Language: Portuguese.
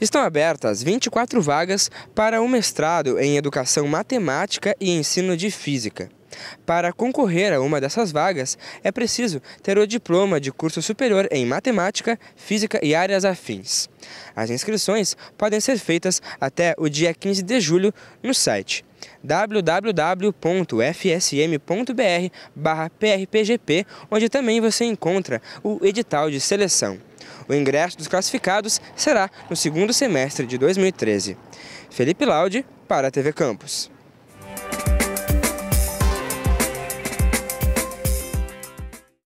Estão abertas 24 vagas para o mestrado em Educação Matemática e Ensino de Física. Para concorrer a uma dessas vagas, é preciso ter o diploma de curso superior em Matemática, Física e áreas afins. As inscrições podem ser feitas até o dia 15 de julho no site www.fsm.br/prpgp, onde também você encontra o edital de seleção. O ingresso dos classificados será no segundo semestre de 2013. Felipe Laude, para a TV Campos.